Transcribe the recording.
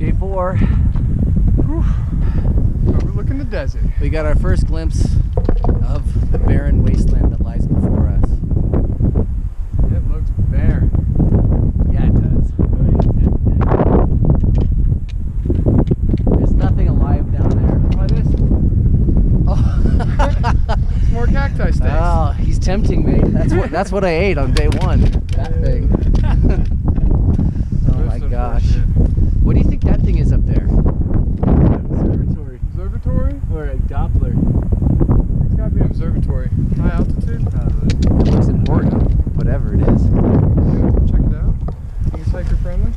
Day four. Overlooking the desert. We got our first glimpse of the barren wasteland that lies before us. It looks barren. Yeah, it does. There's nothing alive down there. Try this. Oh, It's more cacti steaks. oh he's tempting me. That's what that's what I ate on day one. That thing. observatory? Or a Doppler? It's gotta be an observatory. High altitude? Probably. It looks important, whatever it is. Check it out. I think hiker friendly.